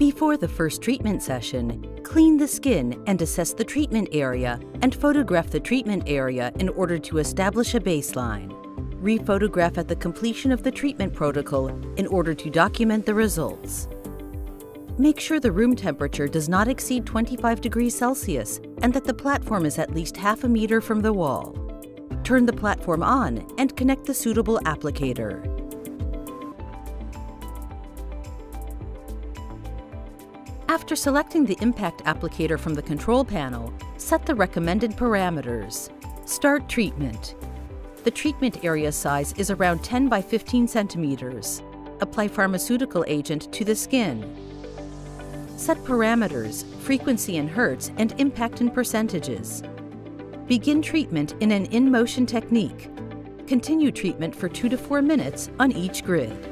Before the first treatment session, clean the skin and assess the treatment area and photograph the treatment area in order to establish a baseline. Rephotograph at the completion of the treatment protocol in order to document the results. Make sure the room temperature does not exceed 25 degrees Celsius and that the platform is at least half a meter from the wall. Turn the platform on and connect the suitable applicator. After selecting the impact applicator from the control panel, set the recommended parameters. Start treatment. The treatment area size is around 10 by 15 centimeters. Apply pharmaceutical agent to the skin. Set parameters, frequency in hertz, and impact in percentages. Begin treatment in an in-motion technique. Continue treatment for 2 to 4 minutes on each grid.